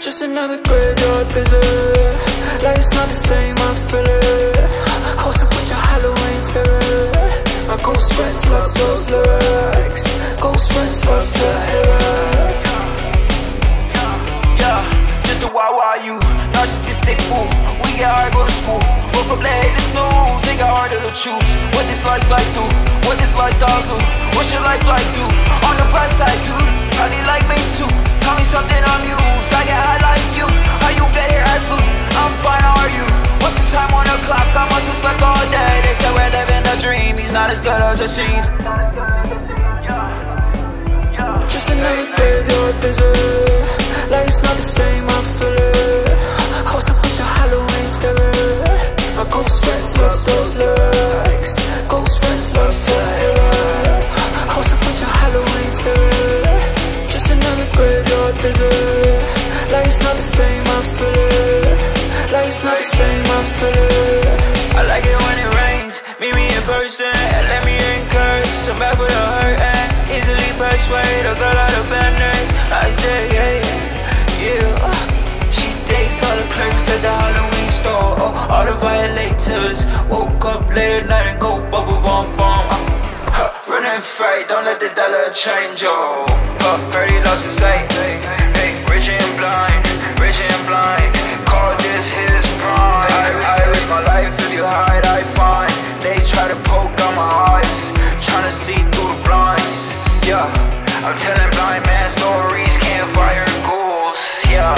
Just another graveyard visit Like it's not the same, I feel it We get hard, go to school. Woke up late, the snooze. It got harder to choose. What this life's like, do? What this lifestyle do? What's your life like, do? On the bright side, dude. Probably like me too. Tell me something I'm used. I get high like you. How you get here? I flew. I'm fine, how are you? What's the time on the clock? I must have slept all day. They said we're living a dream. He's not as good as it seems. Just another graveyard visit graveyard visit Like it's not the same, I feel it Like it's not the same, I feel it I like it when it rains. Meet me in person and let me encourage. Some bad for the hurt and easily persuade a girl out of bad names. I say, yeah, yeah. She dates all the clerks at the Halloween store. Oh, all the violators. Woke up late at night and go bubble. Uh, huh, running fright, don't let the dollar change, yo. Uh, already lost his sight. I'm telling blind man stories, campfire ghouls. Yeah,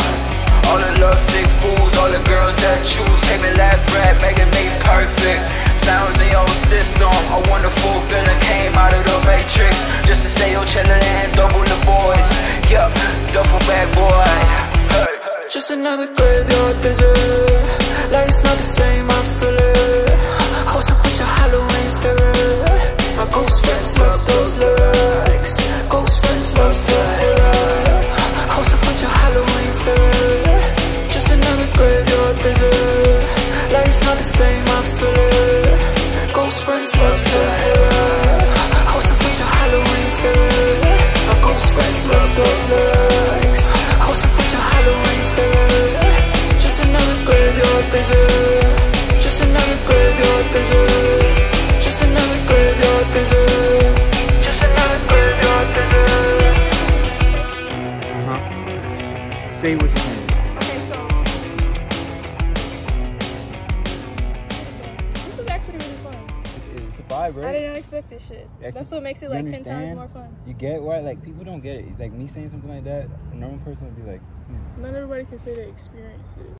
all the love sick fools, all the girls that choose. Take me last breath, making me perfect. Sounds in your system, a wonderful feeling came out of the matrix. Just to say, yo, chillin' and double the boys. Yeah, duffel bag boy. Hey. Just another graveyard visit Like it's not the same, I feel graveyard visit not the same, I Ghost friends love to hear it. Host up with your Halloween spirit. My ghost friends love those lyrics Host up with your Halloween spirit. Just another graveyard visit. Just another graveyard visit. Just another graveyard visit. Just another graveyard visit. Uh huh. Say what you're saying. A I did not expect this shit. Actually, That's what makes it like ten times more fun. You get why? Like people don't get it. Like me saying something like that, a normal person would be like, hmm. Not everybody can say they experience it.